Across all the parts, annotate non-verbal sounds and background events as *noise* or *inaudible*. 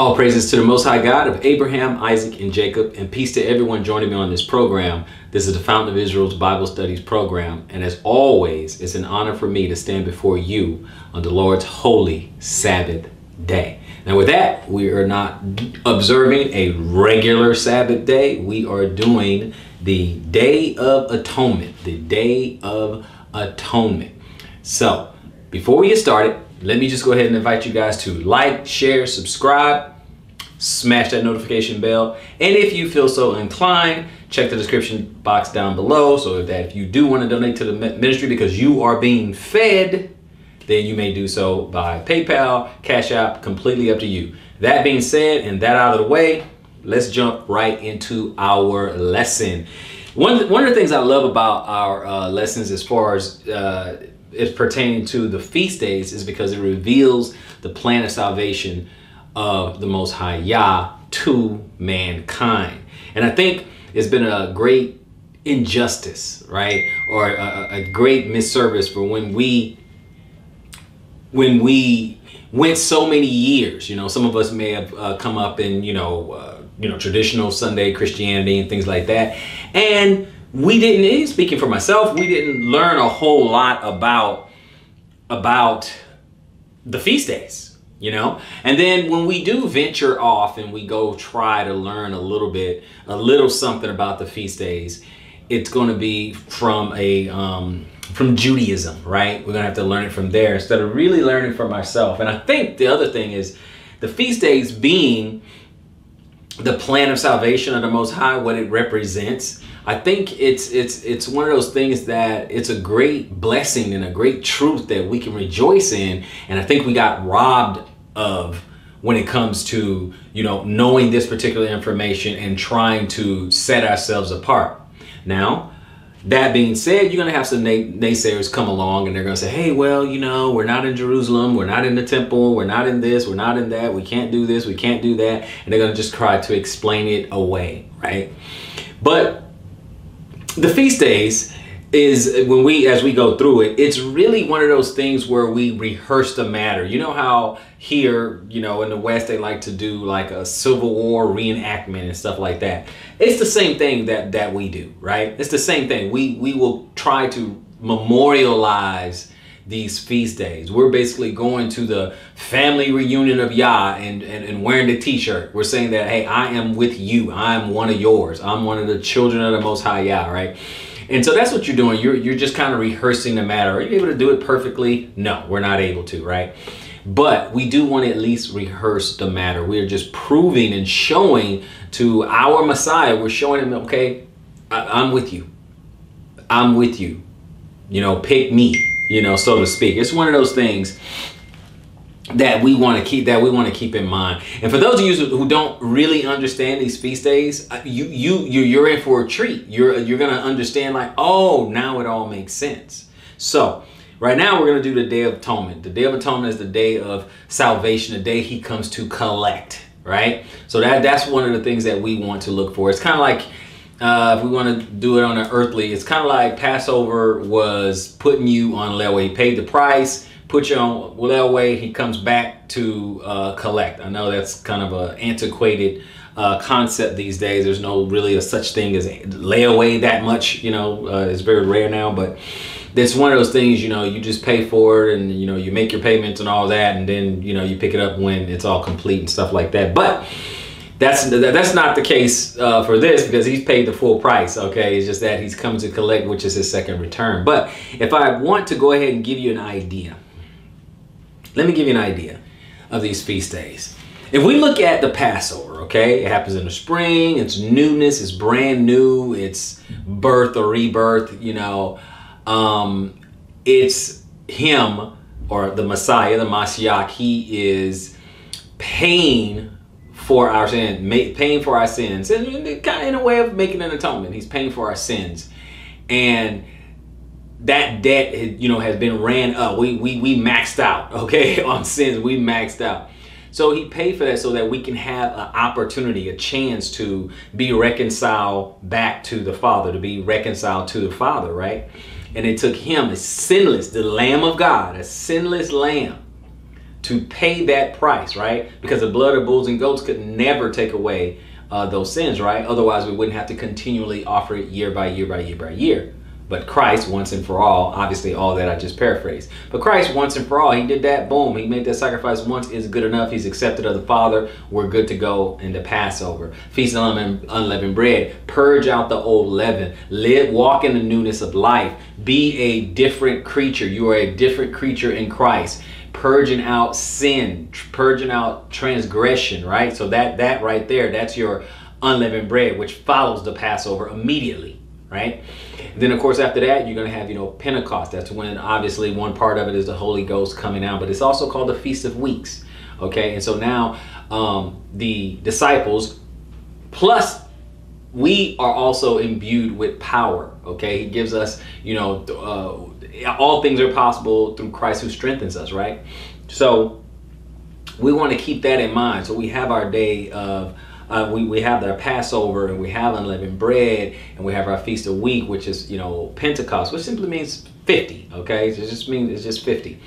All praises to the Most High God of Abraham, Isaac, and Jacob, and peace to everyone joining me on this program. This is the Fountain of Israel's Bible Studies program, and as always, it's an honor for me to stand before you on the Lord's holy Sabbath day. Now, with that, we are not observing a regular Sabbath day, we are doing the Day of Atonement, the Day of Atonement. So, before we get started, let me just go ahead and invite you guys to like, share, subscribe, smash that notification bell. And if you feel so inclined, check the description box down below so that if you do want to donate to the ministry because you are being fed, then you may do so by PayPal, Cash App, completely up to you. That being said, and that out of the way, let's jump right into our lesson. One, one of the things I love about our uh, lessons as far as uh, is pertaining to the feast days is because it reveals the plan of salvation of the Most High Yah to mankind. And I think it's been a great injustice, right? Or a, a great misservice for when we when we went so many years. You know, some of us may have uh, come up in you know uh, you know traditional Sunday Christianity and things like that, and we didn't speaking for myself we didn't learn a whole lot about about the feast days you know? And then when we do venture off and we go try to learn a little bit a little something about the feast days it's going to be from a um, from judaism right? We're going to have to learn it from there instead of really learning from myself. And i think the other thing is the feast days being the plan of salvation of the most high what it represents I think it's it's it's one of those things that it's a great blessing and a great truth that we can rejoice in, and I think we got robbed of when it comes to you know knowing this particular information and trying to set ourselves apart. Now, that being said, you're gonna have some naysayers come along and they're gonna say, "Hey, well, you know, we're not in Jerusalem, we're not in the temple, we're not in this, we're not in that, we can't do this, we can't do that," and they're gonna just try to explain it away, right? But the feast days is when we as we go through it it's really one of those things where we rehearse the matter you know how here you know in the west they like to do like a civil war reenactment and stuff like that it's the same thing that that we do right it's the same thing we we will try to memorialize these feast days. We're basically going to the family reunion of Yah and, and, and wearing the t-shirt. We're saying that, hey, I am with you. I'm one of yours. I'm one of the children of the Most High Yah, right? And so that's what you're doing. You're, you're just kind of rehearsing the matter. Are you able to do it perfectly? No, we're not able to, right? But we do want to at least rehearse the matter. We are just proving and showing to our Messiah, we're showing him, okay, I, I'm with you. I'm with you. You know, pick me you know, so to speak. It's one of those things that we want to keep that we want to keep in mind. And for those of you who don't really understand these feast days, uh, you you you're in for a treat. You're you're gonna understand like, oh, now it all makes sense. So. Right now, we're going to do the Day of Atonement. The Day of Atonement is the day of salvation, the day He comes to collect, right? So that that's one of the things that we want to look for. It's kind of like uh, if we want to do it on an earthly, it's kind of like Passover was putting you on. He paid the price, put you on layaway. He comes back to uh, collect. I know that's kind of an antiquated uh, concept these days. There's no really a such thing as layaway that much. You know, uh, it's very rare now, but it's one of those things. You know, you just pay for it, and you know, you make your payments and all that, and then you know, you pick it up when it's all complete and stuff like that. But that's that's not the case uh, for this because he's paid the full price. Okay, it's just that he's come to collect, which is his second return. But if I want to go ahead and give you an idea, let me give you an idea of these feast days. If we look at the Passover, okay, it happens in the spring. It's newness. It's brand new. It's birth or rebirth. You know, um, it's him or the Messiah, the Mashiach. He is paying for our sin, paying for our sins, and kind of in a way of making an atonement. He's paying for our sins, and that debt, you know, has been ran up. We we we maxed out, *laughs* okay, on sins. We maxed out. So he paid for that so that we can have an opportunity, a chance to be reconciled back to the Father, to be reconciled to the Father, right? And it took him, a sinless, the Lamb of God, a sinless Lamb, to pay that price, right? Because the blood of bulls and goats could never take away uh, those sins, right? Otherwise, we wouldn't have to continually offer it year by year by year by year. But Christ, once and for all, obviously all that I just paraphrased. But Christ, once and for all, he did that. Boom. He made that sacrifice once is good enough. He's accepted of the Father. We're good to go in the Passover. Feast of unleavened bread. Purge out the old leaven. Live, walk in the newness of life. Be a different creature. You are a different creature in Christ purging out sin, purging out transgression, right? So that that right there, that's your unleavened bread, which follows the Passover immediately right? Then of course after that you're gonna have you know Pentecost. That's when obviously one part of it is the Holy Ghost coming out, but it's also called the Feast of Weeks. Okay, and so now um, the disciples plus we are also imbued with power. Okay, he gives us you know uh, all things are possible through Christ who strengthens us. Right, so we want to keep that in mind. So we have our day of uh, we, we have our Passover and we have unleavened bread and we have our Feast of Week, which is, you know, Pentecost, which simply means 50, okay? It just means it's just 50.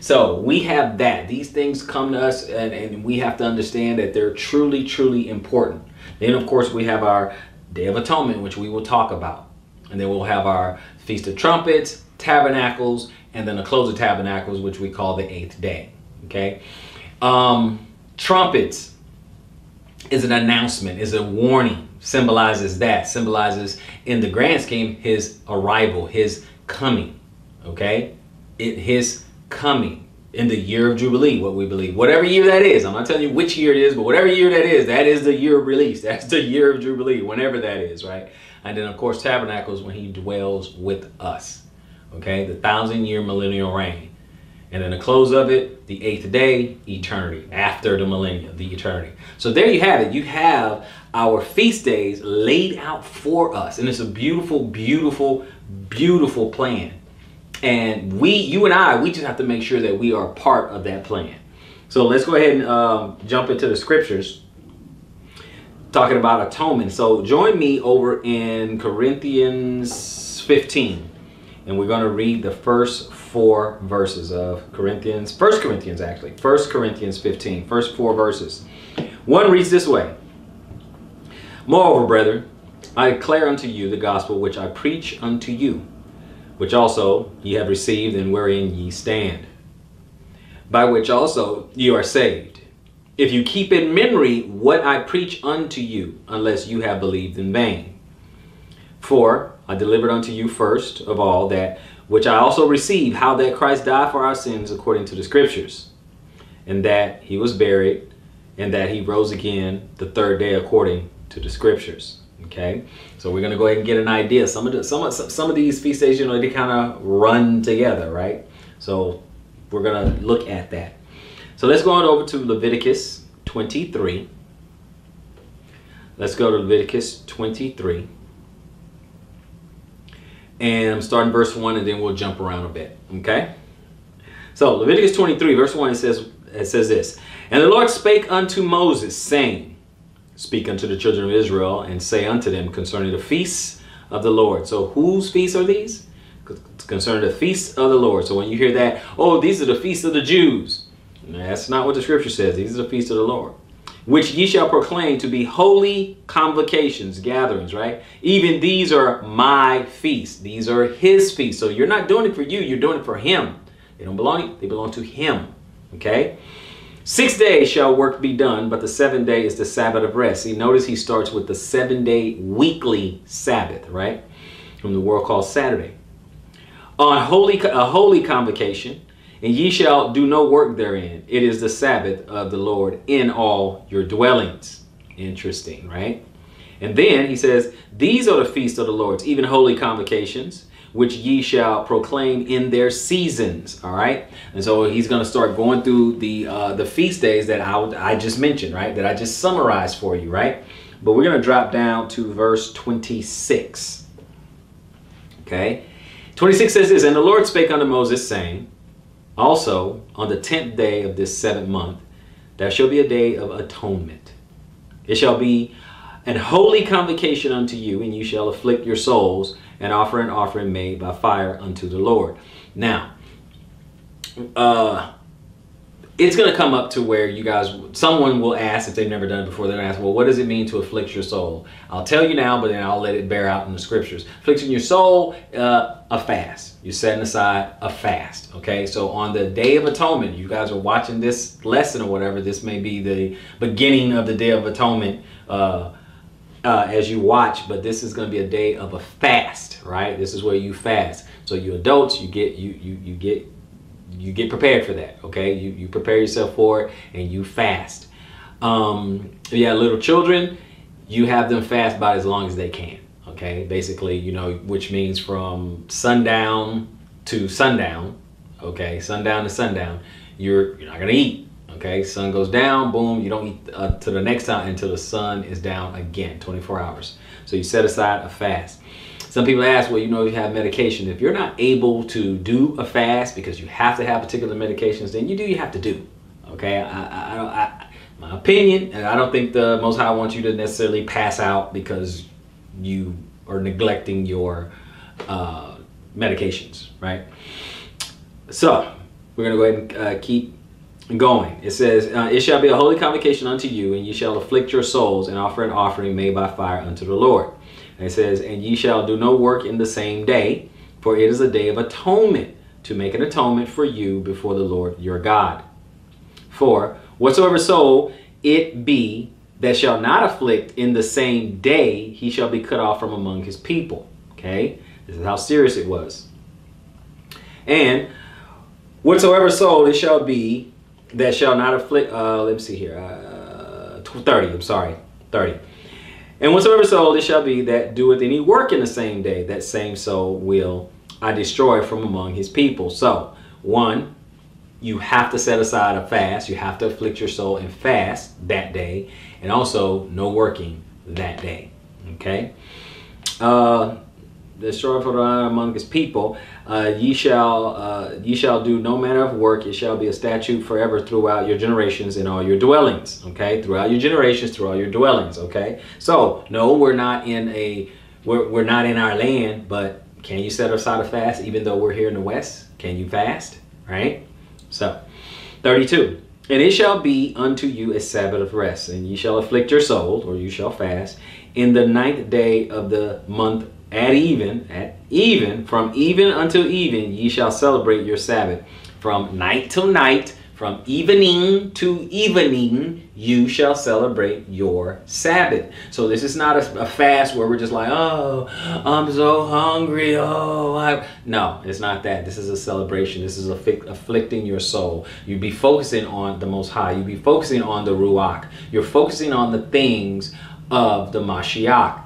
So we have that. These things come to us and, and we have to understand that they're truly, truly important. Then, of course, we have our Day of Atonement, which we will talk about. And then we'll have our Feast of Trumpets, Tabernacles, and then the close of Tabernacles, which we call the eighth day. Okay? Um, trumpets is an announcement, is a warning, symbolizes that, symbolizes in the grand scheme his arrival, his coming. Okay? It his coming in the year of Jubilee, what we believe. Whatever year that is, I'm not telling you which year it is, but whatever year that is, that is the year of release. That's the year of Jubilee, whenever that is, right? And then, of course, Tabernacles when he dwells with us. Okay? The thousand year millennial reign. And then the close of it, the eighth day, eternity, after the millennium, the eternity. So there you have it. You have our feast days laid out for us. And it's a beautiful, beautiful, beautiful plan. And we, you and I, we just have to make sure that we are part of that plan. So let's go ahead and um, jump into the scriptures talking about atonement. So join me over in Corinthians 15. And we're going to read the first four verses of Corinthians, First Corinthians actually, First Corinthians 15, first four verses. One reads this way. Moreover, brethren, I declare unto you the gospel which I preach unto you, which also ye have received and wherein ye stand, by which also ye are saved, if you keep in memory what I preach unto you, unless you have believed in vain. For I delivered unto you first of all that which I also received, how that Christ died for our sins according to the scriptures, and that he was buried, and that he rose again the third day according to the scriptures. Okay, so we're gonna go ahead and get an idea. Some of the some of some of these feast days, you know, they kind of run together, right? So we're gonna look at that. So let's go on over to Leviticus 23. Let's go to Leviticus 23. And I'm starting verse 1 and then we'll jump around a bit. Okay? So Leviticus 23, verse 1, it says, it says this. And the Lord spake unto Moses, saying, Speak unto the children of Israel, and say unto them concerning the feasts of the Lord. So whose feasts are these? Concerning the feasts of the Lord. So when you hear that, oh, these are the feasts of the Jews. That's not what the scripture says. These are the feasts of the Lord which ye shall proclaim to be holy convocations, gatherings, right? Even these are my feasts. These are his feasts. So you're not doing it for you, you're doing it for him. They don't belong, they belong to him. Okay? Six days shall work be done, but the seventh day is the Sabbath of rest. See, notice he starts with the seven day weekly Sabbath, right? From the world called Saturday. On holy, a holy convocation, and ye shall do no work therein. It is the Sabbath of the Lord in all your dwellings. Interesting, right? And then he says, These are the feasts of the Lord's, even holy convocations, which ye shall proclaim in their seasons. All right. And so he's going to start going through the uh, the feast days that I, I just mentioned, right? That I just summarized for you, right? But we're going to drop down to verse 26. Okay. 26 says this, And the Lord spake unto Moses, saying, also, on the tenth day of this seventh month, there shall be a day of atonement. It shall be an holy convocation unto you, and you shall afflict your souls and offer an offering made by fire unto the Lord. Now, uh, it's going to come up to where you guys, someone will ask if they've never done it before. They're going to ask, well, what does it mean to afflict your soul? I'll tell you now, but then I'll let it bear out in the scriptures. Afflicting your soul, uh, a fast. You're setting aside a fast. Okay, so on the Day of Atonement, you guys are watching this lesson or whatever. This may be the beginning of the Day of Atonement. Uh, uh, as you watch, but this is going to be a day of a fast, right? This is where you fast. So you adults, you get you you you get you get prepared for that. Okay, you you prepare yourself for it and you fast. Um, yeah, little children, you have them fast about as long as they can. Okay, basically, you know, which means from sundown to sundown. Okay, sundown to sundown, you're you're not gonna eat. Okay, sun goes down, boom, you don't eat uh, to the next time until the sun is down again, 24 hours. So you set aside a fast. Some people ask, well, you know, you have medication. If you're not able to do a fast because you have to have particular medications, then you do, you have to do. Okay, I, I, I, my opinion, and I don't think the Most High wants you to necessarily pass out because you are neglecting your uh, medications, right? So we're gonna go ahead and uh, keep going. It says, uh, It shall be a holy convocation unto you, and ye shall afflict your souls and offer an offering made by fire unto the Lord. It says, And ye shall do no work in the same day, for it is a day of atonement, to make an atonement for you before the Lord your God. For whatsoever soul it be that shall not afflict in the same day, he shall be cut off from among his people. Okay? This is how serious it was. And whatsoever soul it shall be that shall not afflict, uh, let me see here, uh, 30, I'm sorry, 30. And whatsoever soul it shall be that doeth any work in the same day, that same soul will I destroy from among his people. So, one, you have to set aside a fast. You have to afflict your soul and fast that day. And also, no working that day. Okay? Uh, destroy for among his people. Uh, ye shall uh, ye shall do no manner of work. It shall be a statute forever throughout your generations in all your dwellings. Okay, throughout your generations, through all your dwellings. Okay, so no, we're not in a we're we're not in our land, but can you set aside a fast even though we're here in the west? Can you fast? Right. So, thirty-two. And it shall be unto you a Sabbath of rest, and ye shall afflict your soul, or you shall fast, in the ninth day of the month at even, at even, from even until even, ye shall celebrate your Sabbath. From night till night, from evening to evening, you shall celebrate your Sabbath. So this is not a, a, fast where we're just like, oh, I'm so hungry. Oh, I... no, it's not that. This is a celebration. This is afflicting your soul. You'd be focusing on the Most High. You'd be focusing on the Ruach. You're focusing on the things of the Mashiach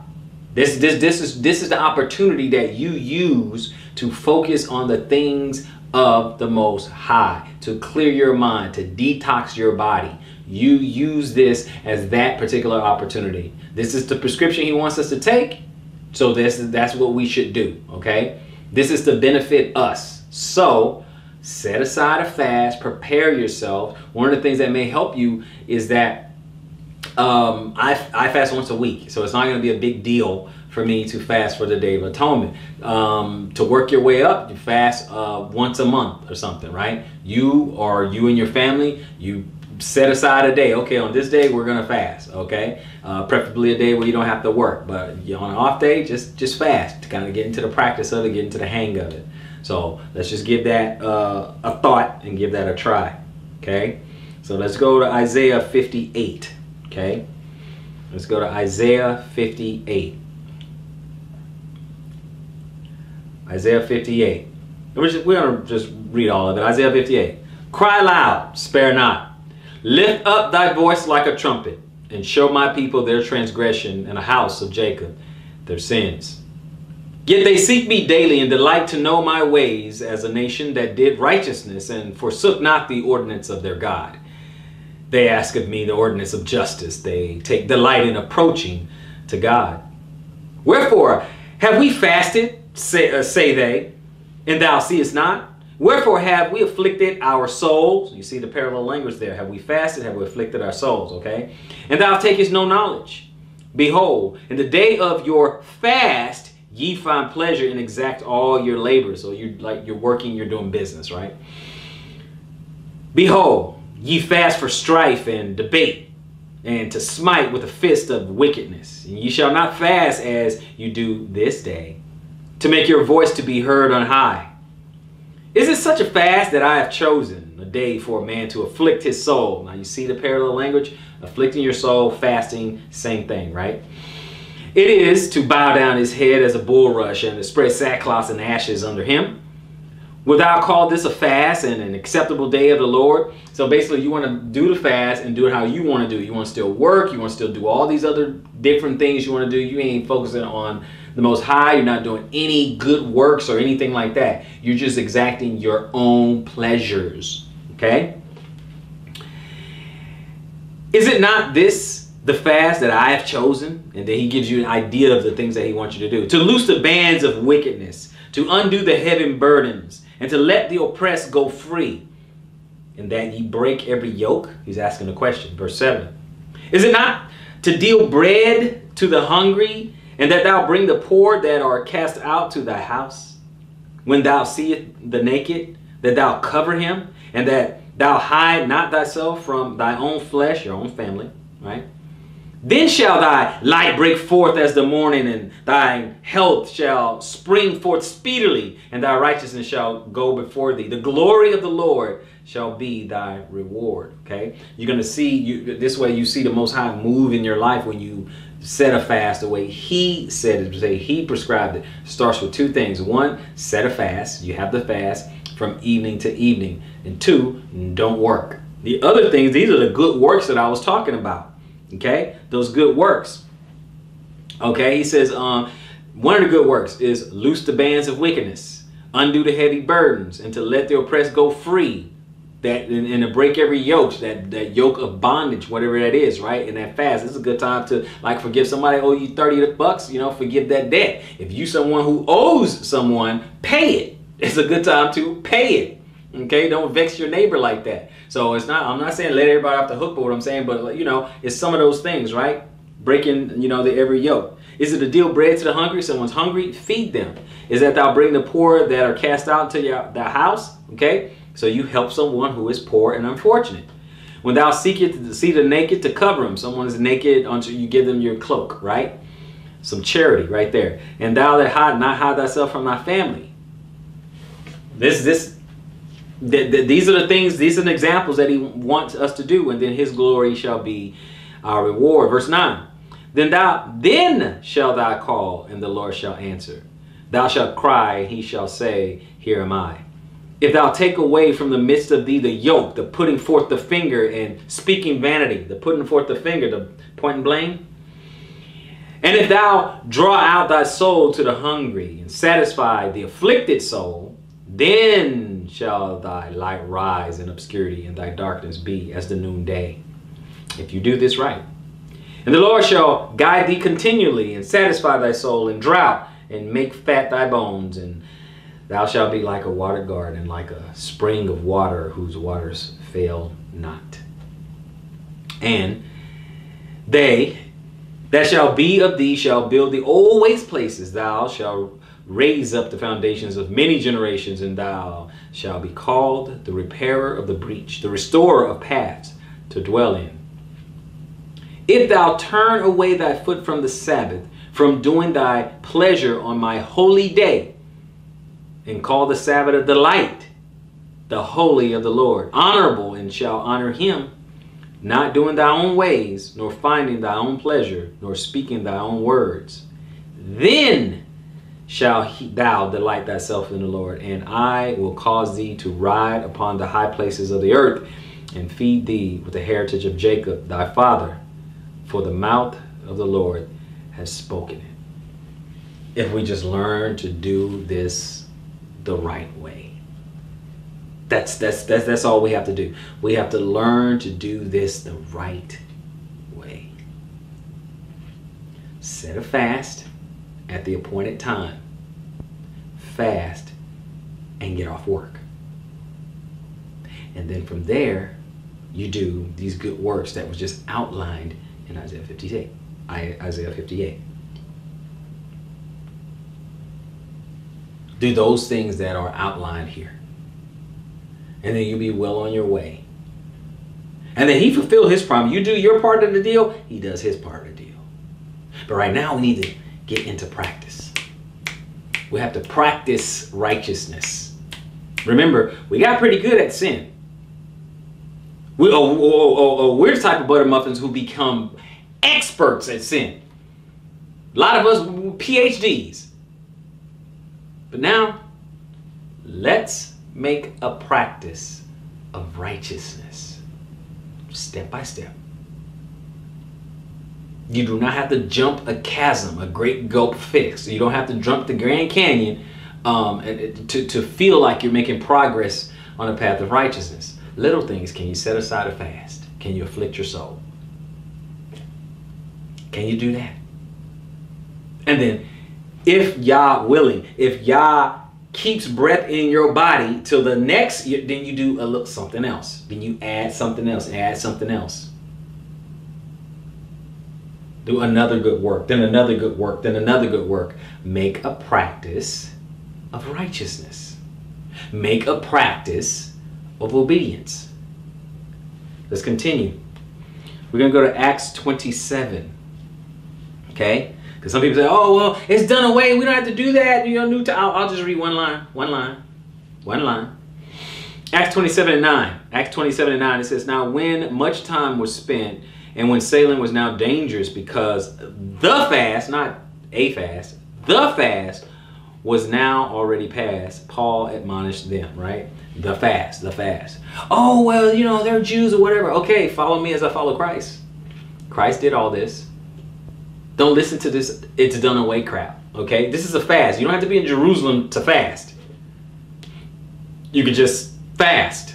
this, this, this, is, this is the opportunity that you use to focus on the things of the Most High, to clear your mind, to detox your body. You use this as that particular opportunity. This is the prescription He wants us to take. So this that's what we should do. Okay, this is to benefit us. So set aside a fast, prepare yourself. One of the things that may help you is that um, I, I fast once a week, so it's not going to be a big deal for me to fast for the Day of Atonement. Um, to work your way up, you fast uh, once a month or something, right? You or you and your family, you set aside a day. Okay, on this day we're gonna fast. Okay, uh, preferably a day where you don't have to work, but on an off day, just just fast to kind of get into the practice of it, get into the hang of it. So let's just give that uh, a thought and give that a try. Okay, so let's go to Isaiah 58. Okay, let's go to Isaiah 58. Isaiah 58. We're, just, we're going to just read all of it. Isaiah 58. Cry loud, spare not. Lift up thy voice like a trumpet, and show my people their transgression, and a house of Jacob their sins. Yet they seek me daily and delight to know my ways as a nation that did righteousness and forsook not the ordinance of their God. They ask of me the ordinance of justice. They take delight in approaching to God. Wherefore, have we fasted, say, uh, say they, and thou seest not? Wherefore have we afflicted our souls? You see the parallel language there. Have we fasted? Have we afflicted our souls? Okay. And thou takest no knowledge. Behold, in the day of your fast, ye find pleasure and exact all your labor. So you're like you're working, you're doing business, right? Behold, Ye fast for strife and debate, and to smite with a fist of wickedness. Ye shall not fast as you do this day, to make your voice to be heard on high. Is it such a fast that I have chosen a day for a man to afflict his soul? Now you see the parallel language? Afflicting your soul, fasting, same thing, right? It is to bow down his head as a bulrush and to spread sackcloth and ashes under him Without call this a fast and an acceptable day of the Lord. So basically, you want to do the fast and do it how you want to do. You want to still work. You want to still do all these other different things you want to do. You ain't focusing on the Most High. You're not doing any good works or anything like that. You're just exacting your own pleasures. Okay? Is it not this the fast that I have chosen? And then he gives you an idea of the things that he wants you to do. To loose the bands of wickedness, to undo the heavy burdens and to let the oppressed go free, and that ye break every yoke? He's asking a question. Verse 7. Is it not to deal bread to the hungry, and that thou bring the poor that are cast out to thy house? When thou seest the naked, that thou cover him, and that thou hide not thyself from thy own flesh, your own family, right? Then shall thy light break forth as the morning, and thy health shall spring forth speedily, and thy righteousness shall go before thee. The glory of the Lord shall be thy reward. Okay, you're gonna see you this way. You see the Most High move in your life when you set a fast the way He said it. Say He prescribed it. Starts with two things. One, set a fast. You have the fast from evening to evening, and two, don't work. The other things, these are the good works that I was talking about. Okay, those good works. Okay, he says, um, one of the good works is loose the bands of wickedness, undo the heavy burdens, and to let the oppressed go free. That and, and, to break every yoke, that that yoke of bondage, whatever that is, right? And that fast, this is a good time to like forgive somebody owe you 30 bucks, you know, forgive that debt. If you someone who owes someone, pay it. It's a good time to pay it. Okay, don't vex your neighbor like that. So it's not. I'm not saying let everybody off the hook, but what I'm saying, but you know, it's some of those things, right? Breaking, you know, the every yoke. Is it to deal bread to the hungry? Someone's hungry, feed them. Is that thou bring the poor that are cast out into your house? Okay, so you help someone who is poor and unfortunate. When thou seekest to see the naked, to cover them. Someone is naked until you give them your cloak, right? Some charity right there. And thou that hide not hide thyself from thy family. This this the, the, these are the things, these are the examples that he wants us to do, and then his glory shall be our reward. Verse 9. Then thou then shall thou call, and the Lord shall answer. Thou shalt cry, he shall say, Here am I. If thou take away from the midst of thee the yoke, the putting forth the finger and speaking vanity, the putting forth the finger, the point and blame. And if thou draw out thy soul to the hungry and satisfy the afflicted soul, then shall thy light rise in obscurity and thy darkness be as the noonday. If you do this right. And the Lord shall guide thee continually and satisfy thy soul in drought and make fat thy bones. And thou shalt be like a water garden, like a spring of water whose waters fail not. And they that shall be of thee shall build the old waste places. Thou shalt raise up the foundations of many generations, and thou shalt be called the repairer of the breach, the restorer of paths to dwell in. If thou turn away thy foot from the Sabbath, from doing thy pleasure on my holy day, and call the Sabbath a delight, the holy of the Lord, honorable, and shall honor him, not doing thy own ways, nor finding thy own pleasure, nor speaking thy own words, then shall he, thou delight thyself in the Lord, and I will cause thee to ride upon the high places of the earth, and feed thee with the heritage of Jacob thy father, for the mouth of the Lord has spoken it. If we just learn to do this the right way. That's that's that's that's all we have to do. We have to learn to do this the right way. Set a fast at the appointed time fast, and get off work. And then from there, you do these good works that was just outlined in Isaiah 58. Isaiah 58. Do those things that are outlined here. And then you'll be well on your way And then he fulfilled his promise. You do your part of the deal, he does his part of the deal. But right now we need to get into practice. We have to practice righteousness. Remember, we got pretty good at sin. We, oh, oh, oh, oh, we're the type of butter muffins who become experts at sin. A lot of us PhDs. But now, let's make a practice of righteousness step by step. You do not have to jump a chasm, a great gulp fix. You don't have to jump the Grand Canyon um, to, to feel like you're making progress on a path of righteousness. Little things can you set aside a fast? Can you afflict your soul? Can you do that? And then, if Yah willing, if Yah keeps breath in your body till the next, then you do a little something else. Then you add something else, add something else. Do another good work, then another good work, then another good work. Make a practice of righteousness. Make a practice of obedience. Let's continue. We're going to go to Acts 27. Okay? Because some people say, oh, well, it's done away. We don't have to do that. You know, new time. I'll, I'll just read one line. One line. One line. Acts 27 and 9. Acts 27 and 9. It says, Now when much time was spent, and when sailing was now dangerous because the fast, not a fast, the fast was now already past, Paul admonished them, right? The fast, the fast. Oh, well, you know, they're Jews or whatever. Okay, follow me as I follow Christ. Christ did all this. Don't listen to this it's done away crap. Okay? This is a fast. You don't have to be in Jerusalem to fast. You could just fast.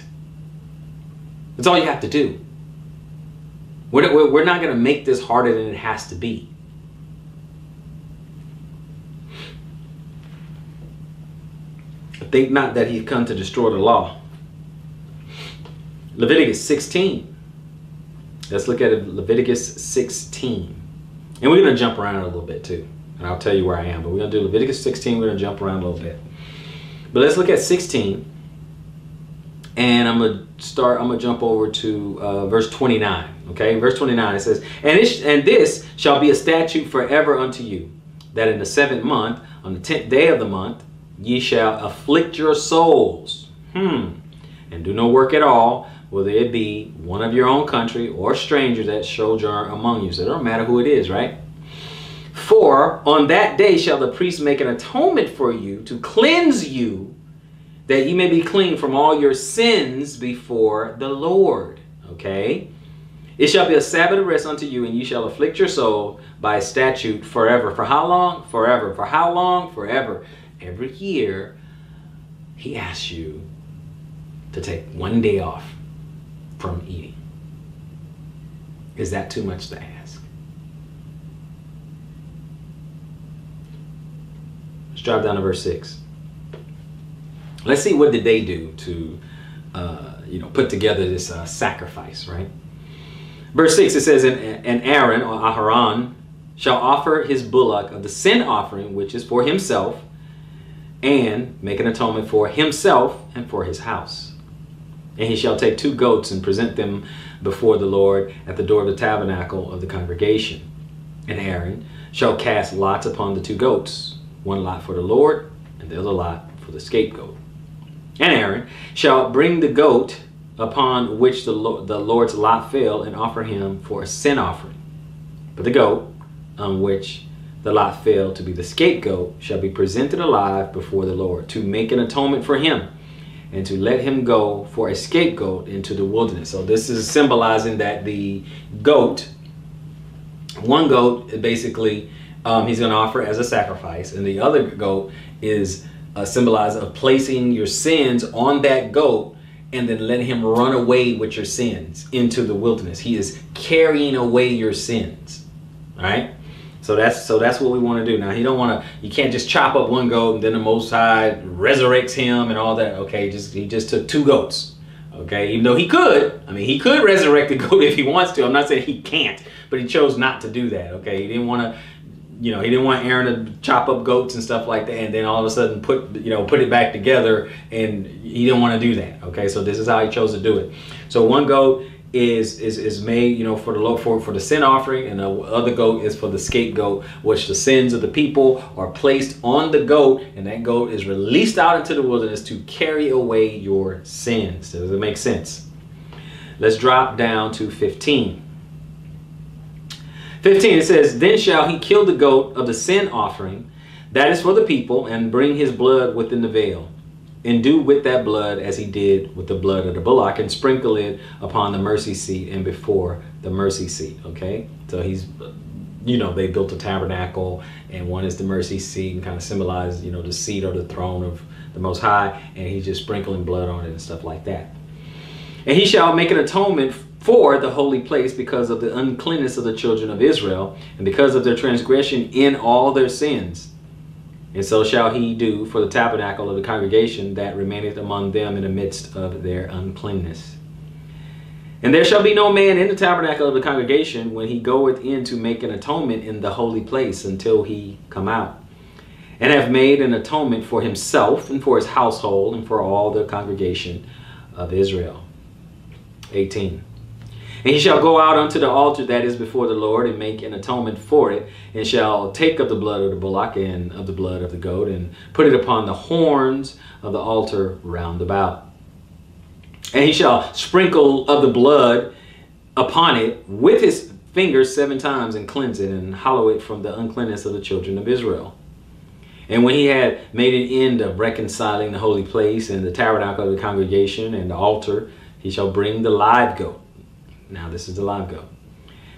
That's all you have to do. We're, we're not going to make this harder than it has to be. I think not that he's come to destroy the law. Leviticus 16. Let's look at Leviticus 16. And we're going to jump around a little bit too. And I'll tell you where I am. But we're going to do Leviticus 16. We're going to jump around a little bit. But let's look at 16. And I'm to start, I'm to jump over to uh, verse 29. Okay, verse 29 it says, and, it, and this shall be a statute forever unto you, that in the seventh month, on the tenth day of the month, ye shall afflict your souls. Hmm. And do no work at all, whether it be one of your own country or stranger that sojourn among you. So it don't matter who it is, right? For on that day shall the priest make an atonement for you to cleanse you, that ye may be clean from all your sins before the Lord. Okay? It shall be a Sabbath of rest unto you, and you shall afflict your soul by statute forever. For how long? Forever. For how long? Forever. Every year, he asks you to take one day off from eating. Is that too much to ask? Let's drop down to verse 6. Let's see what did they do to uh, you know, put together this uh, sacrifice, right? Verse 6, it says, And Aaron, or Aharon, shall offer his bullock of the sin offering, which is for himself, and make an atonement for himself and for his house. And he shall take two goats and present them before the Lord at the door of the tabernacle of the congregation. And Aaron shall cast lots upon the two goats, one lot for the Lord, and the other lot for the scapegoat. And Aaron shall bring the goat upon which the, the Lord's lot fell and offer him for a sin offering. But the goat on which the lot fell to be the scapegoat shall be presented alive before the Lord to make an atonement for him and to let him go for a scapegoat into the wilderness. So this is symbolizing that the goat, one goat basically um, he's going to offer as a sacrifice, and the other goat is a symbolizer of placing your sins on that goat and then letting him run away with your sins into the wilderness. He is carrying away your sins. All right? So that's so that's what we want to do. Now he don't want to. You can't just chop up one goat and then the Most High resurrects him and all that. Okay, just he just took two goats. Okay, even though he could. I mean, he could resurrect the goat *laughs* if he wants to. I'm not saying he can't, but he chose not to do that. Okay, he didn't want to. You know, he didn't want Aaron to chop up goats and stuff like that, and then all of a sudden put you know put it back together, and he didn't want to do that. Okay, so this is how he chose to do it. So one goat is is is made, you know, for the for for the sin offering, and the other goat is for the scapegoat, which the sins of the people are placed on the goat, and that goat is released out into the wilderness to carry away your sins. Does it make sense? Let's drop down to 15. 15 it says, Then shall he kill the goat of the sin offering, that is for the people, and bring his blood within the veil and do with that blood as he did with the blood of the bullock and sprinkle it upon the mercy seat and before the mercy seat okay? So he's you know they built a tabernacle and one is the mercy seat and kind of symbolize you know the seat or the throne of the most high and he's just sprinkling blood on it and stuff like that. And he shall make an atonement for the holy place because of the uncleanness of the children of israel and because of their transgression in all their sins and so shall he do for the tabernacle of the congregation that remaineth among them in the midst of their uncleanness. And there shall be no man in the tabernacle of the congregation when he goeth in to make an atonement in the holy place until he come out, and have made an atonement for himself and for his household and for all the congregation of Israel. 18. And he shall go out unto the altar that is before the Lord and make an atonement for it, and shall take of the blood of the bullock and of the blood of the goat, and put it upon the horns of the altar round about. And he shall sprinkle of the blood upon it with his fingers seven times, and cleanse it, and hallow it from the uncleanness of the children of Israel. And when he had made an end of reconciling the holy place and the tabernacle of the congregation and the altar, he shall bring the live goat now this is the live goat.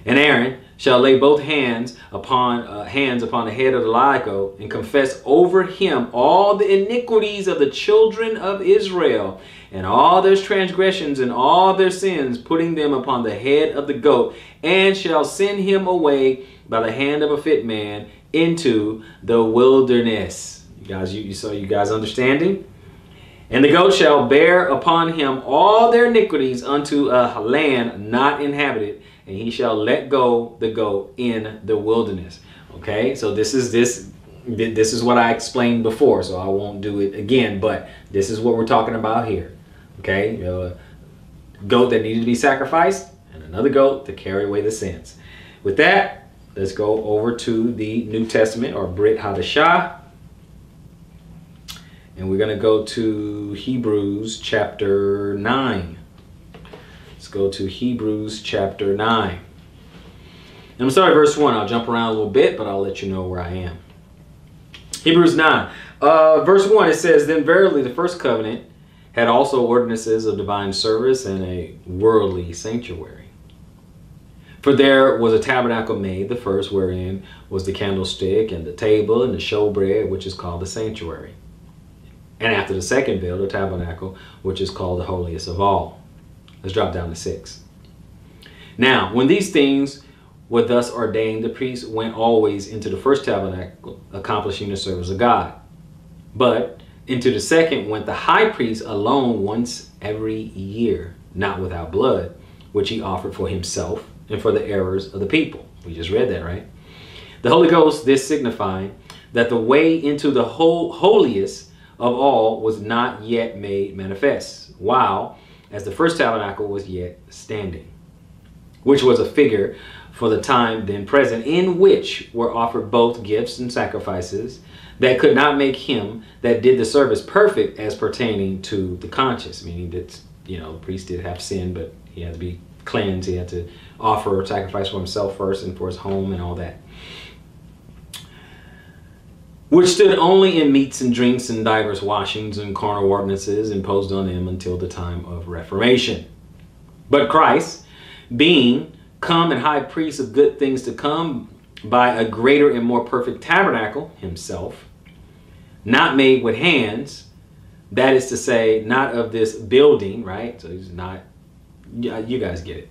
And Aaron shall lay both hands upon uh, hands upon the head of the live goat and confess over him all the iniquities of the children of Israel and all their transgressions and all their sins, putting them upon the head of the goat, and shall send him away by the hand of a fit man into the wilderness. You guys, you, you so you guys understanding? And the goat shall bear upon him all their iniquities unto a land not inhabited, and he shall let go the goat in the wilderness. Okay, so this is this this is what I explained before, so I won't do it again, but this is what we're talking about here. Okay, you a goat that needed to be sacrificed, and another goat to carry away the sins. With that, let's go over to the New Testament or Brit Hadashah and we're going to go to Hebrews chapter 9. Let's go to Hebrews chapter 9. And I'm sorry, verse 1. I'll jump around a little bit, but I'll let you know where I am. Hebrews 9. Uh, verse 1, it says, Then verily the first covenant had also ordinances of divine service and a worldly sanctuary. For there was a tabernacle made, the first wherein was the candlestick and the table and the showbread, which is called the sanctuary and after the second veil, the tabernacle, which is called the holiest of all. Let's drop down to six. Now, when these things were thus ordained, the priest went always into the first tabernacle, accomplishing the service of God. But into the second went the high priest alone once every year, not without blood, which he offered for himself and for the errors of the people. We just read that, right? The Holy Ghost, this signifying that the way into the whole holiest of all was not yet made manifest, while as the first tabernacle was yet standing, which was a figure for the time then present, in which were offered both gifts and sacrifices that could not make him that did the service perfect as pertaining to the conscience, meaning that, you know, the priest did have sin, but he had to be cleansed, he had to offer a sacrifice for himself first and for his home and all that which stood only in meats and drinks and divers washings and carnal ordinances imposed on them until the time of Reformation. But Christ, being come and high priest of good things to come by a greater and more perfect tabernacle, himself, not made with hands, that is to say, not of this building, right? So he's not, you guys get it.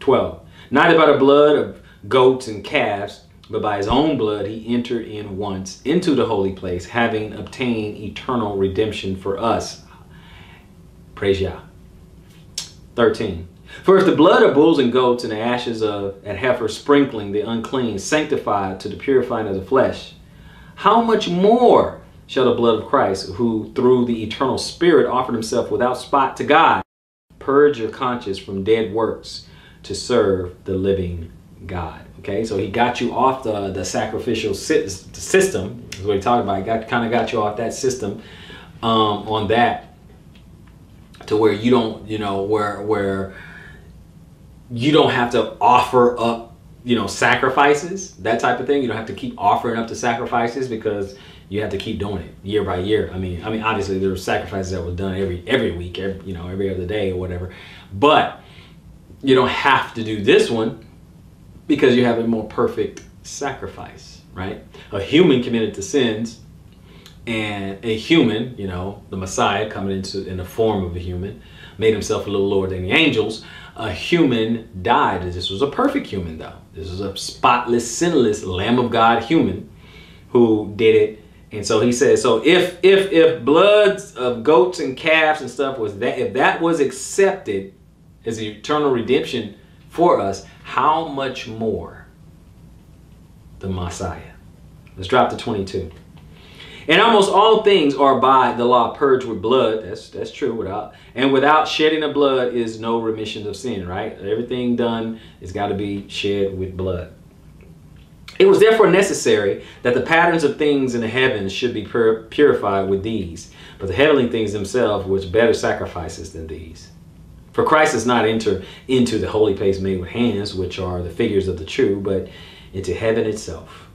12. Not by the blood of goats and calves, but by his own blood he entered in once into the holy place, having obtained eternal redemption for us. Praise Yah. 13. For if the blood of bulls and goats and the ashes of and heifer sprinkling the unclean sanctified to the purifying of the flesh, how much more shall the blood of Christ, who through the eternal Spirit offered himself without spot to God, purge your conscience from dead works to serve the living God. Okay, so he got you off the, the sacrificial system, is what he talked about. He got, kind of got you off that system um, on that to where you don't, you know, where, where you don't have to offer up, you know, sacrifices, that type of thing. You don't have to keep offering up the sacrifices because you have to keep doing it year by year. I mean, I mean, obviously there were sacrifices that were done every every week, every, you know, every other day or whatever. But you don't have to do this one because you have a more perfect sacrifice, right? A human committed to sins, and a human, you know, the Messiah coming into in the form of a human, made himself a little lower than the angels. A human died. This was a perfect human, though. This was a spotless, sinless Lamb of God human who did it and so he says, so if if if bloods of goats and calves and stuff was that if that was accepted as eternal redemption for us, how much more the Messiah? Let's drop to 22. And almost all things are by the law purged with blood. That's that's true. Without and without shedding of blood is no remission of sin. Right? Everything done has got to be shed with blood. It was therefore necessary that the patterns of things in the heavens should be pur purified with these, but the heavenly things themselves which better sacrifices than these. For Christ does not enter into the holy place made with hands, which are the figures of the true, but into heaven itself,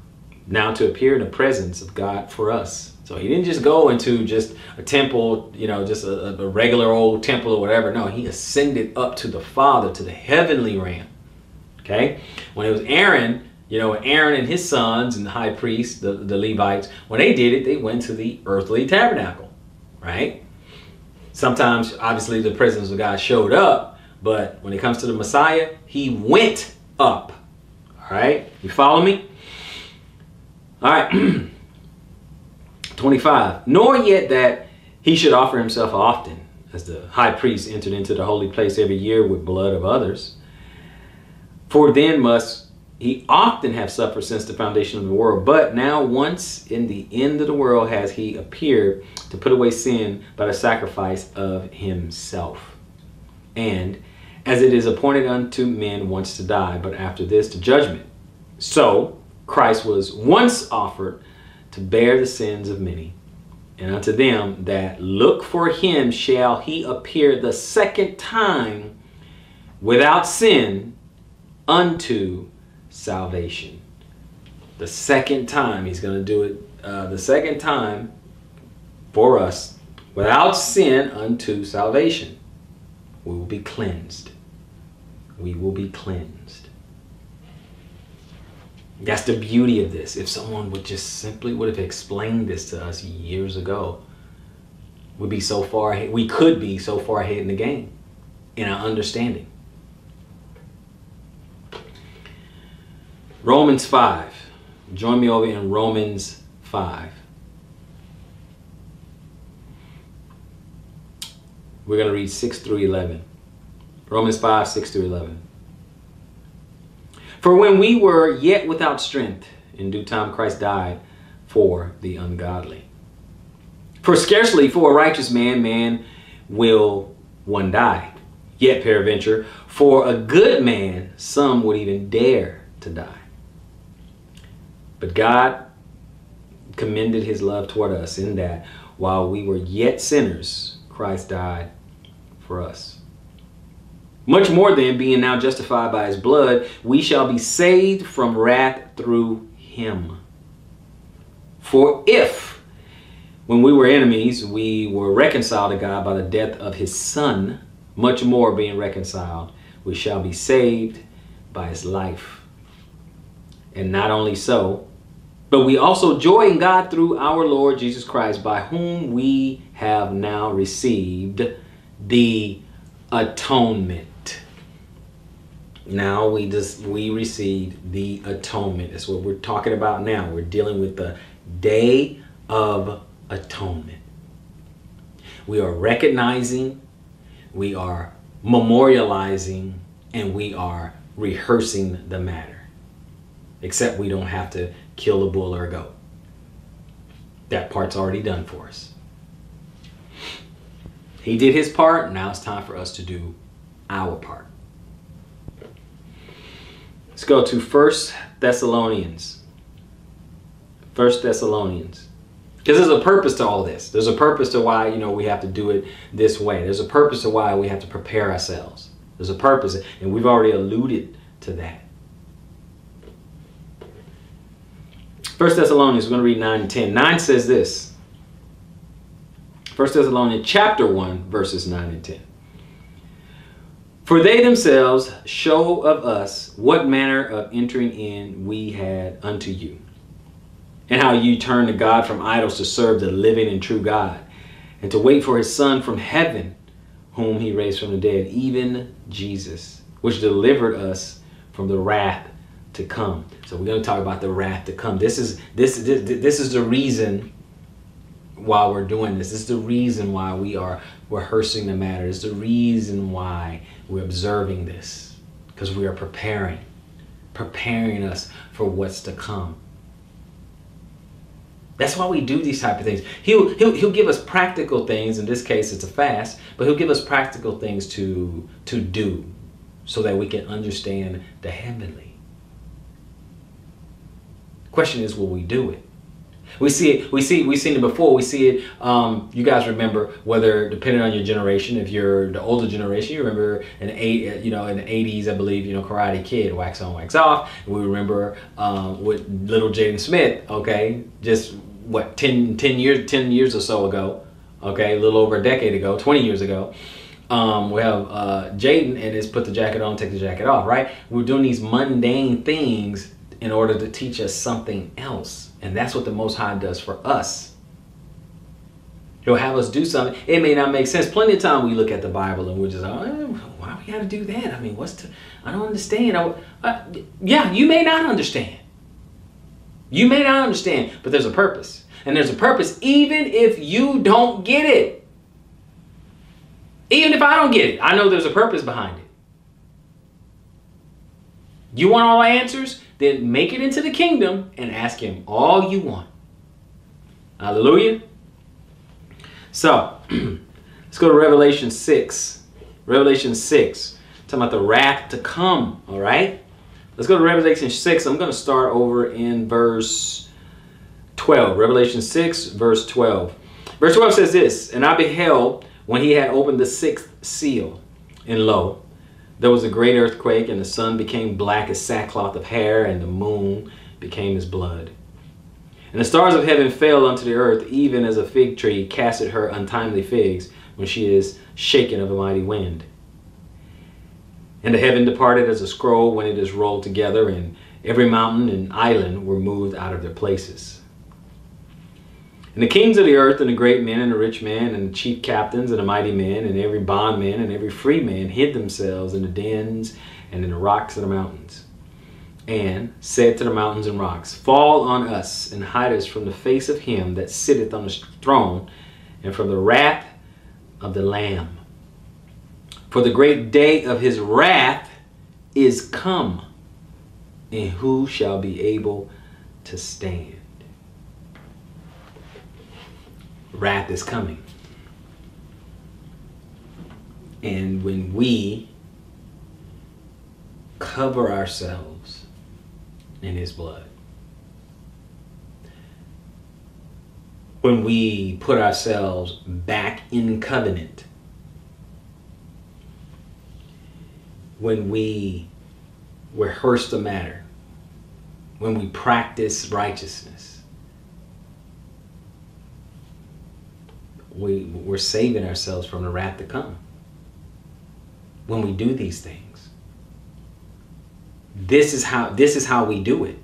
now to appear in the presence of God for us. So he didn't just go into just a temple, you know, just a, a regular old temple or whatever. No, he ascended up to the Father, to the heavenly realm. Okay? When it was Aaron, you know, Aaron and his sons and the high priests, the, the Levites, when they did it, they went to the earthly tabernacle, right? Sometimes, obviously, the presence of God showed up, but when it comes to the Messiah, he went up. All right? You follow me? All right. *clears throat* 25. Nor yet that he should offer himself often, as the high priest entered into the holy place every year with blood of others. For then must he often have suffered since the foundation of the world, but now once in the end of the world has he appeared to put away sin by the sacrifice of himself. And as it is appointed unto men once to die, but after this to judgment. So Christ was once offered to bear the sins of many. And unto them that look for him shall he appear the second time without sin unto salvation. The second time, he's going to do it uh, the second time for us without sin unto salvation. We will be cleansed. We will be cleansed. That's the beauty of this. If someone would just simply would have explained this to us years ago, we'd be so far ahead, we could be so far ahead in the game in our understanding. Romans 5. Join me over in Romans 5. We're going to read 6 through 11. Romans 5, 6 through 11. For when we were yet without strength, in due time Christ died for the ungodly. For scarcely for a righteous man, man will one die. Yet peradventure, for a good man, some would even dare to die. But God commended his love toward us in that while we were yet sinners, Christ died for us. Much more than being now justified by his blood, we shall be saved from wrath through him. For if, when we were enemies, we were reconciled to God by the death of his Son, much more being reconciled, we shall be saved by his life. And not only so, but we also joy in God through our Lord Jesus Christ, by whom we have now received the atonement. Now we just we received the atonement. That's what we're talking about now. We're dealing with the day of atonement. We are recognizing, we are memorializing, and we are rehearsing the matter. Except we don't have to kill a bull or a goat. That part's already done for us. He did his part. Now it's time for us to do our part. Let's go to First Thessalonians. First Thessalonians. Because there's a purpose to all this. There's a purpose to why, you know, we have to do it this way. There's a purpose to why we have to prepare ourselves. There's a purpose, and we've already alluded to that. First Thessalonians, we're going to read 9 and 10. 9 says this. First Thessalonians chapter 1, verses 9 and 10. For they themselves show of us what manner of entering in we had unto you, and how you turned to God from idols to serve the living and true God, and to wait for his Son from heaven, whom he raised from the dead, even Jesus, which delivered us from the wrath to come. So we're going to talk about the wrath to come. This is this this, this is the reason why we're doing this. This is the reason why we are rehearsing the matter. It's the reason why we're observing this because we are preparing, preparing us for what's to come. That's why we do these type of things. He'll, he'll, he'll give us practical things. In this case, it's a fast, but he'll give us practical things to, to do so that we can understand the heavenly. Question is, will we do it? We see it. We see. We've seen it before. We see it. Um, you guys remember whether, depending on your generation, if you're the older generation, you remember in eight, you know, in the '80s, I believe, you know, Karate Kid, wax on, wax off. We remember um, with little Jaden Smith. Okay, just what 10, 10 years, ten years or so ago. Okay, a little over a decade ago, 20 years ago. Um, we have uh, Jaden and it's put the jacket on, take the jacket off. Right? We're doing these mundane things in order to teach us something else and that's what the Most High does for us. He'll have us do something. It may not make sense. Plenty of time we look at the Bible and we're just, oh, why we got to do that? I mean, what's to, I don't understand. I, yeah, you may not understand. You may not understand, but there's a purpose. And there's a purpose even if you don't get it. Even if I don't get it, I know there's a purpose behind it. You want all answers? Then make it into the kingdom and ask him all you want. Hallelujah. So, *clears throat* let's go to Revelation 6. Revelation 6. Talking about the wrath to come. All right. Let's go to Revelation 6. I'm going to start over in verse 12. Revelation 6, verse 12. Verse 12 says this And I beheld when he had opened the sixth seal, and lo, there was a great earthquake, and the sun became black as sackcloth of hair, and the moon became as blood. And the stars of heaven fell unto the earth, even as a fig tree casteth her untimely figs when she is shaken of a mighty wind. And the heaven departed as a scroll when it is rolled together, and every mountain and island were moved out of their places. And the kings of the earth, and the great men, and the rich men, and the chief captains, and the mighty men, and every bondman, and every free man hid themselves in the dens and in the rocks of the mountains, and said to the mountains and rocks, Fall on us, and hide us from the face of him that sitteth on the throne, and from the wrath of the Lamb. For the great day of his wrath is come, and who shall be able to stand? Wrath is coming. And when we cover ourselves in his blood, when we put ourselves back in covenant, when we rehearse the matter, when we practice righteousness, we, we're saving ourselves from the wrath to come when we do these things. This is how this is how we do it.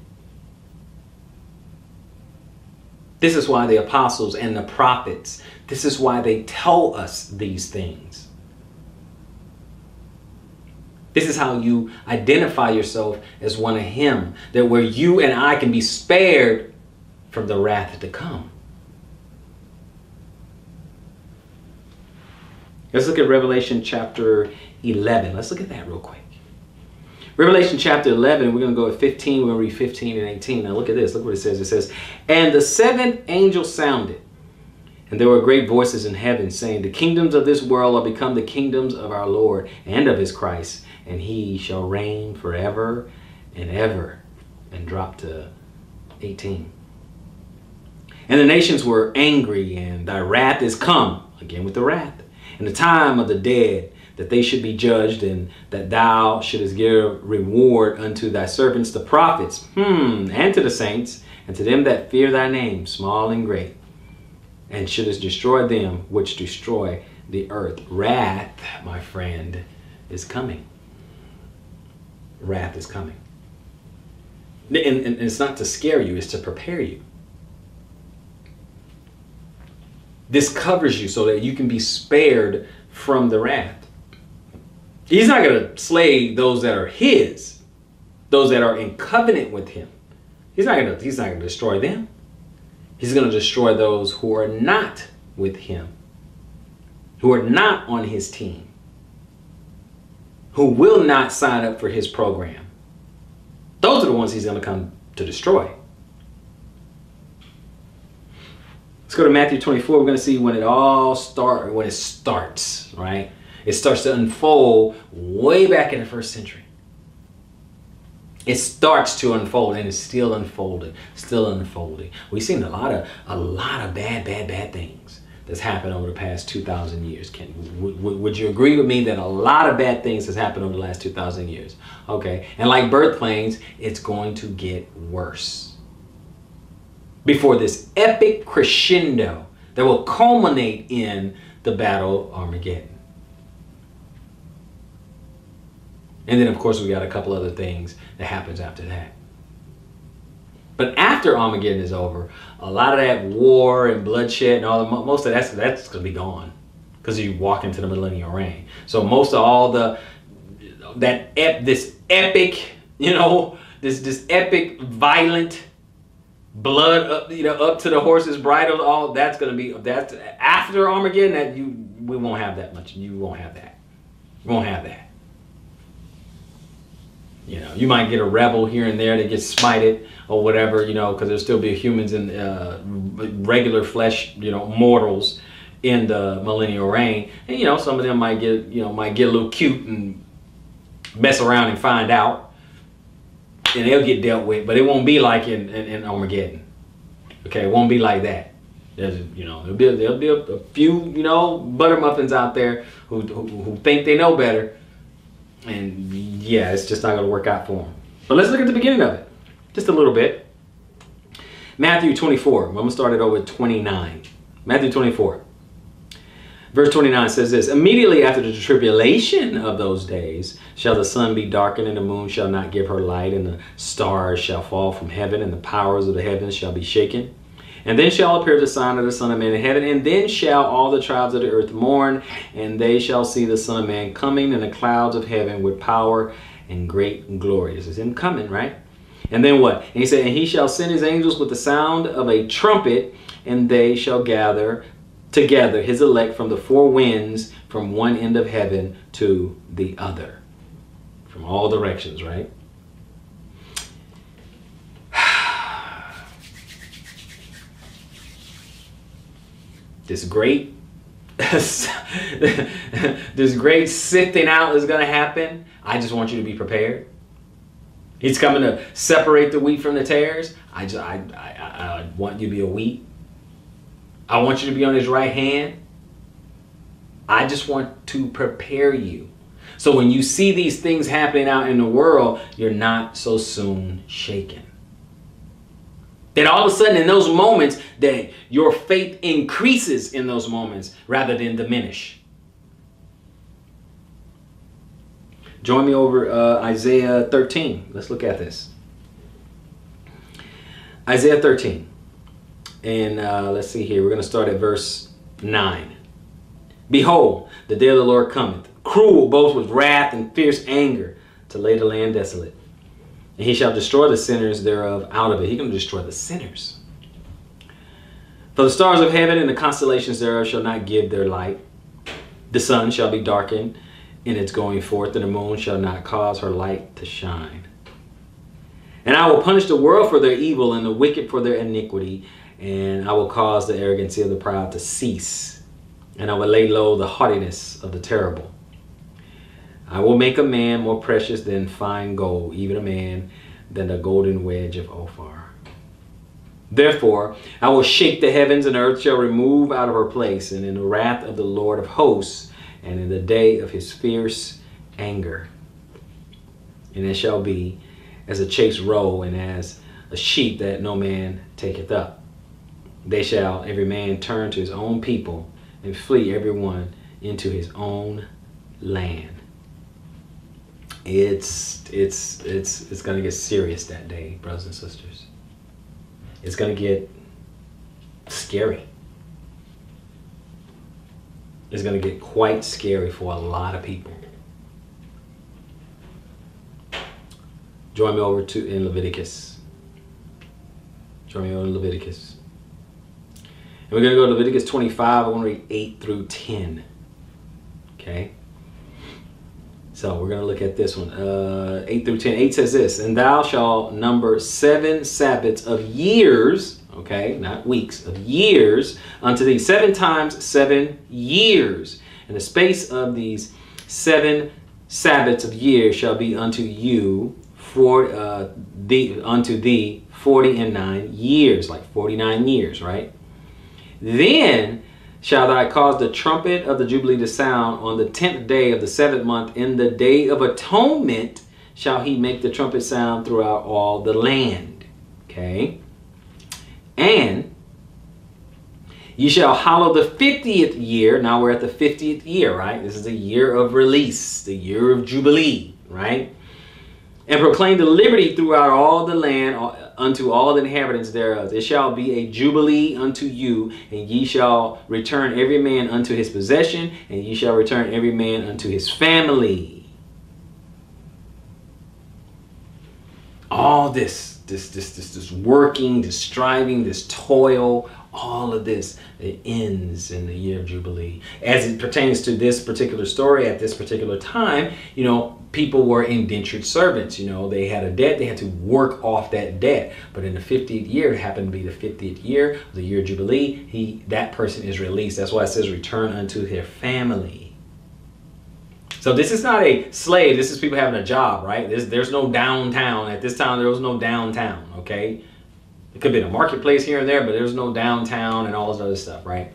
This is why the apostles and the prophets, this is why they tell us these things. This is how you identify yourself as one of Him, that where you and I can be spared from the wrath to come. Let's look at Revelation chapter 11. Let's look at that real quick. Revelation chapter 11, we're going to go at 15. We're going to read 15 and 18. Now look at this. Look what it says. It says, And the seventh angel sounded, And there were great voices in heaven saying, The kingdoms of this world are become the kingdoms of our Lord and of his Christ, and he shall reign forever and ever. And drop to 18. And the nations were angry, and thy wrath is come, again with the wrath, and the time of the dead, that they should be judged, and that thou shouldest give reward unto thy servants, the prophets, hmm, and to the saints, and to them that fear thy name, small and great, and shouldest destroy them which destroy the earth. Wrath, my friend, is coming. Wrath is coming. And, and, it's not to scare you, it's to prepare you. This covers you so that you can be spared from the wrath. He's not going to slay those that are his, those that are in covenant with him. He's not going to he's not going to destroy them. He's going to destroy those who are not with him, who are not on his team, who will not sign up for his program. Those are the ones he's going to come to destroy. Let's go to Matthew 24. We're going to see when it all start, when it starts, right? It starts to unfold way back in the first century. It starts to unfold and it's still unfolding, still unfolding. We've seen a lot of a lot of bad, bad, bad things that's happened over the past 2,000 years. Can would you agree with me that a lot of bad things has happened over the last 2,000 years? Okay, and like birth planes, it's going to get worse before this epic crescendo that will culminate in the battle of Armageddon. And then, of course, we got a couple other things that happens after that. But after Armageddon is over, a lot of that war and bloodshed and all the most of that's that's gonna be gone because you walk into the millennial reign. So most of all the that ep, this epic, you know, this this epic violent blood up you know up to the horse's bridle all that's gonna be that's after Armageddon that you we won't have that much you won't have that we won't have that you know, you might get a rebel here and there that gets smited or whatever, you know, because there'll still be humans and uh, regular flesh, you know, mortals in the millennial reign. And, you know, some of them might get, you know, might get a little cute and mess around and find out. And they'll get dealt with, but it won't be like in, in, in Armageddon. Okay, it won't be like that. There's, you know, there'll be, there'll be a, a few, you know, butter muffins out there who, who, who think they know better and yeah, it's just not going to work out for them. But let's look at the beginning of it, just a little bit. Matthew 24. I'm going to start it over 29. Matthew 24. Verse 29 says this Immediately after the tribulation of those days shall the sun be darkened, and the moon shall not give her light, and the stars shall fall from heaven, and the powers of the heavens shall be shaken. And then shall appear the sign of the Son of Man in heaven, and then shall all the tribes of the earth mourn, and they shall see the Son of Man coming in the clouds of heaven with power and great glory. This is him coming, right? And then what? And he said, And he shall send his angels with the sound of a trumpet, and they shall gather together his elect from the four winds, from one end of heaven to the other. From all directions, right? *sighs* this great *laughs* this great sifting out is going to happen. I just want you to be prepared. He's coming to separate the wheat from the tares. I just I, I, I want you to be a wheat. I want you to be on his right hand. I just want to prepare you. So when you see these things happening out in the world, you're not so soon shaken. Then all of a sudden in those moments that your faith increases in those moments rather than diminish. Join me over uh, Isaiah 13. Let's look at this. Isaiah 13. And uh, let's see here. We're going to start at verse 9. Behold, the day of the Lord cometh, cruel both with wrath and fierce anger, to lay the land desolate and he shall destroy the sinners thereof out of it. He's going to destroy the sinners. For the stars of heaven and the constellations thereof shall not give their light. The sun shall be darkened in its going forth, and the moon shall not cause her light to shine. And I will punish the world for their evil and the wicked for their iniquity, and I will cause the arrogancy of the proud to cease, and I will lay low the haughtiness of the terrible. I will make a man more precious than fine gold, even a man than the golden wedge of Ophir. Therefore, I will shake the heavens, and earth shall remove out of her place, and in the wrath of the Lord of hosts, and in the day of his fierce anger. And it shall be as a chased roe, and as a sheep that no man taketh up. They shall every man turn to his own people, and flee every one into his own land. It's it's it's it's gonna get serious that day, brothers and sisters. It's gonna get scary. It's gonna get quite scary for a lot of people. Join me over to in Leviticus. Join me over in Leviticus. And we're going to go to Leviticus 25. I want to read 8 through 10. Okay. So we're going to look at this one. Uh, 8 through 10. 8 says this And thou shalt number seven Sabbaths of years, okay, not weeks, of years unto thee. Seven times seven years. And the space of these seven Sabbaths of years shall be unto you for uh, unto thee 40 and 9 years, like 49 years, right? Then shall thou cause the trumpet of the Jubilee to sound on the tenth day of the seventh month. In the day of atonement shall he make the trumpet sound throughout all the land. Okay? And you shall hallow the 50th year. Now we're at the 50th year, right? This is the year of release, the year of Jubilee, right? and proclaim the liberty throughout all the land unto all the inhabitants thereof. It shall be a jubilee unto you, and ye shall return every man unto his possession, and ye shall return every man unto his family. All this, this, this, this, this working, this striving, this toil, all of this it ends in the year of jubilee. As it pertains to this particular story at this particular time you know people were indentured servants you know they had a debt they had to work off that debt. But in the 50th year it happened to be the 50th year the year of jubilee he that person is released. That's why it says return unto their family so this is not a slave this is people having a job right there's, there's no downtown at this time there was no downtown okay it could be a marketplace here and there, but there's no downtown and all this other stuff, right?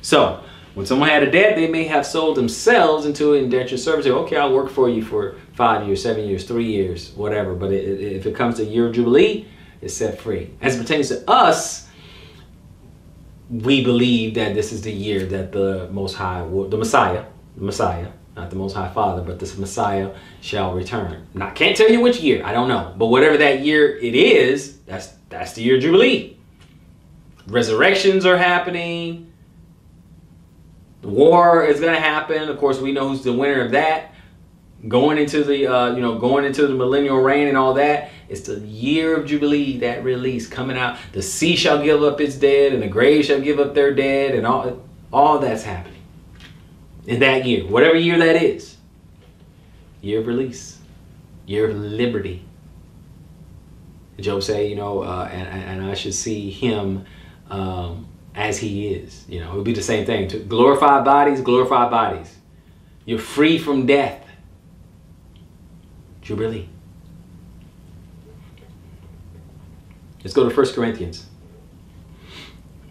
So when someone had a debt, they may have sold themselves into indentured service. Okay, I'll work for you for five years, seven years, three years, whatever. But it, it, if it comes to year Jubilee, it's set free. As it pertains to us, we believe that this is the year that the Most High, the Messiah, the Messiah, not the Most High Father, but this Messiah shall return. Now, I can't tell you which year. I don't know. But whatever that year it is, that's that's the year Jubilee. Resurrections are happening. The war is going to happen. Of course, we know who's the winner of that. Going into the, uh, you know, going into the millennial reign and all that. It's the year of Jubilee, that release coming out. The sea shall give up its dead, and the grave shall give up their dead, and all, all that's happening in that year, whatever year that is. Year of release, year of liberty. Job say, you know, uh, and, and I should see him um, as he is. You know, it would be the same thing. To glorify bodies, glorify bodies. You're free from death. Jubilee. Let's go to First Corinthians.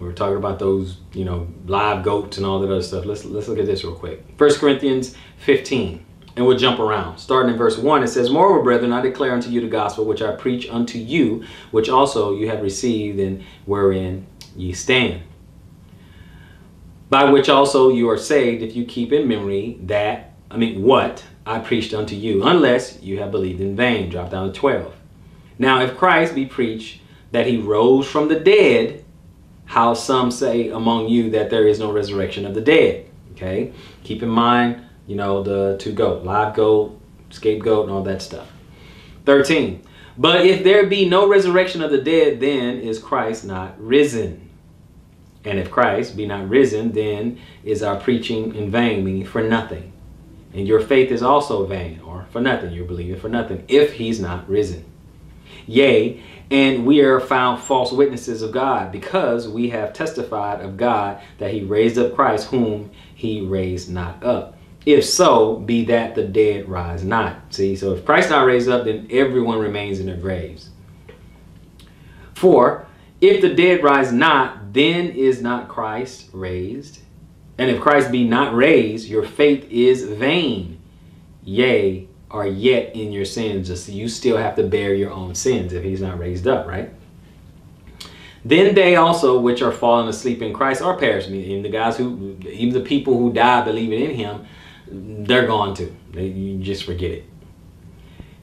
We were talking about those, you know, live goats and all that other stuff. Let's let's look at this real quick. First Corinthians 15 and we'll jump around. Starting in verse 1, it says, Moreover, brethren, I declare unto you the gospel which I preach unto you, which also you have received, and wherein ye stand. By which also you are saved, if you keep in memory that, I mean, what I preached unto you, unless you have believed in vain. Drop down to 12. Now, if Christ be preached that he rose from the dead, how some say among you that there is no resurrection of the dead. Okay? Keep in mind you know, the two goat, live goat, scapegoat, and all that stuff. 13. But if there be no resurrection of the dead, then is Christ not risen. And if Christ be not risen, then is our preaching in vain, meaning for nothing. And your faith is also vain, or for nothing. You're believing for nothing, if he's not risen. Yea, and we are found false witnesses of God because we have testified of God that he raised up Christ, whom he raised not up. If so, be that the dead rise not. See, so if Christ not raised up, then everyone remains in their graves. For if the dead rise not, then is not Christ raised. And if Christ be not raised, your faith is vain. Yea, are yet in your sins. Just you still have to bear your own sins if he's not raised up, right? Then they also, which are fallen asleep in Christ, are perishing. Even the guys who, even the people who die believing in Him, they're gone too. They, you just forget it.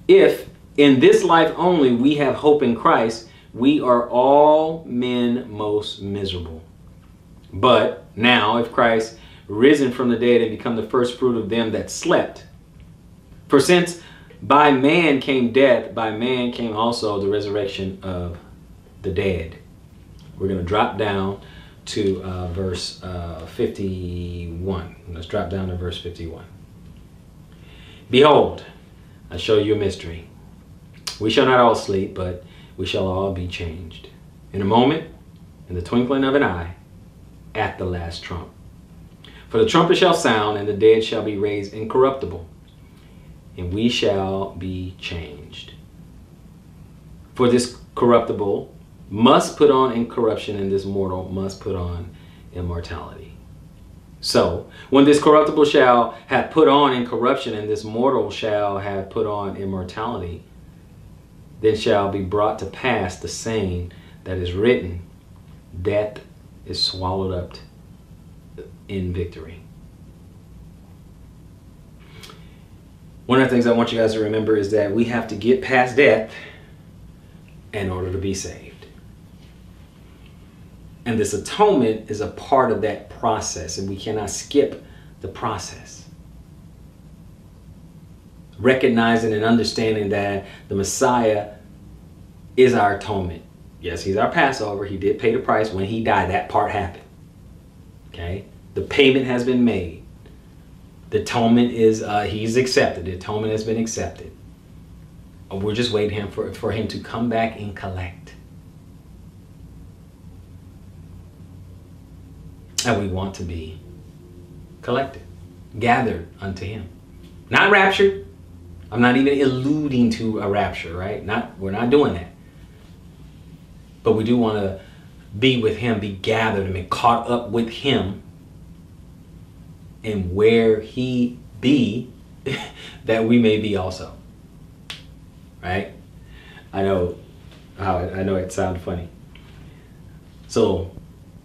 If in this life only we have hope in Christ, we are all men most miserable. But now, if Christ risen from the dead and become the first fruit of them that slept, for since by man came death, by man came also the resurrection of the dead. We're going to drop down to uh, verse uh, 51. Let's drop down to verse 51. Behold, I show you a mystery. We shall not all sleep, but we shall all be changed. In a moment, in the twinkling of an eye, at the last trump. For the trumpet shall sound, and the dead shall be raised incorruptible and we shall be changed. For this corruptible must put on incorruption, and this mortal must put on immortality. So, when this corruptible shall have put on incorruption, and this mortal shall have put on immortality, then shall be brought to pass the saying that is written Death is swallowed up in victory. One of the things I want you guys to remember is that we have to get past death in order to be saved. And this atonement is a part of that process, and we cannot skip the process. Recognizing and understanding that the Messiah is our atonement. Yes, he's our Passover. He did pay the price when he died. That part happened. Okay? The payment has been made. The atonement is, uh, he's accepted. The atonement has been accepted. We're just waiting him for, for him to come back and collect. And we want to be collected, gathered unto him. Not raptured. I'm not even alluding to a rapture, right? Not we're not doing that. But we do want to be with him, be gathered and be caught up with him and where he be *laughs* that we may be also. Right? I know how I know it sounds funny. So,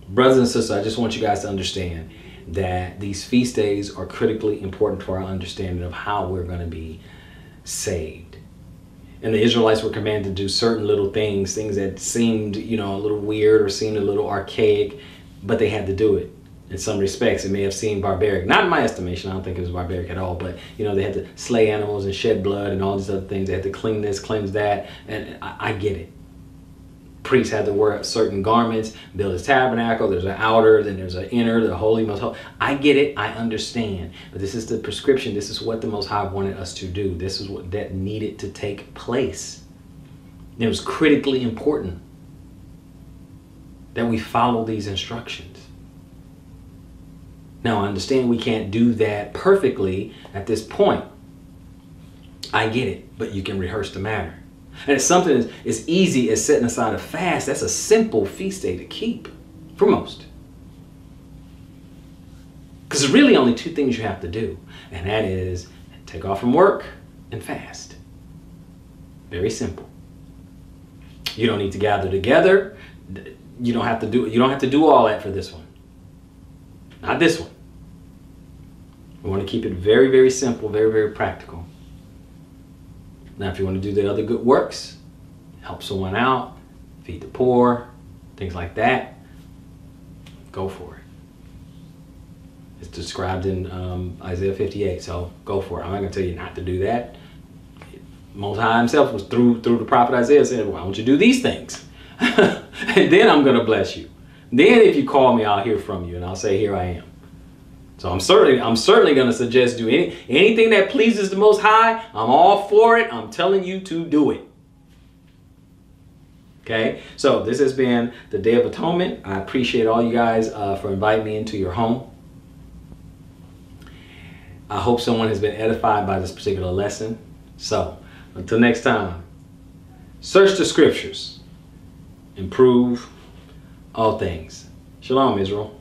brothers and sisters, I just want you guys to understand that these feast days are critically important to our understanding of how we're going to be saved. And the Israelites were commanded to do certain little things, things that seemed, you know, a little weird or seemed a little archaic, but they had to do it in some respects it may have seemed barbaric. Not in my estimation i don't think it was barbaric at all but you know they had to slay animals and shed blood and all these other things. They had to clean this cleanse that and i, I get it. Priests had to wear certain garments. Build his tabernacle there's an outer then there's an inner the holy most holy i get it i understand but this is the prescription this is what the most high wanted us to do. This is what that needed to take place. It was critically important that we follow these instructions now, I understand we can't do that perfectly at this point. I get it, but you can rehearse the matter. And it's something as easy as setting aside a fast. That's a simple feast day to keep for most. Because there's really only two things you have to do, and that is take off from work and fast. Very simple. You don't need to gather together. You don't have to do you don't have to do all that for this one. Not this one. We want to keep it very, very simple, very, very practical. Now, if you want to do the other good works, help someone out, feed the poor, things like that, go for it. It's described in um, Isaiah 58, so go for it. I'm not going to tell you not to do that. Most High himself was through through the prophet Isaiah saying, why don't you do these things? *laughs* and then I'm going to bless you. Then if you call me, I'll hear from you and I'll say, here I am. So I'm certainly I'm certainly going to suggest do any anything that pleases the Most High. I'm all for it. I'm telling you to do it. Okay, so this has been the Day of Atonement. I appreciate all you guys uh, for inviting me into your home. I hope someone has been edified by this particular lesson. So, until next time, search the scriptures, improve all things. Shalom, Israel.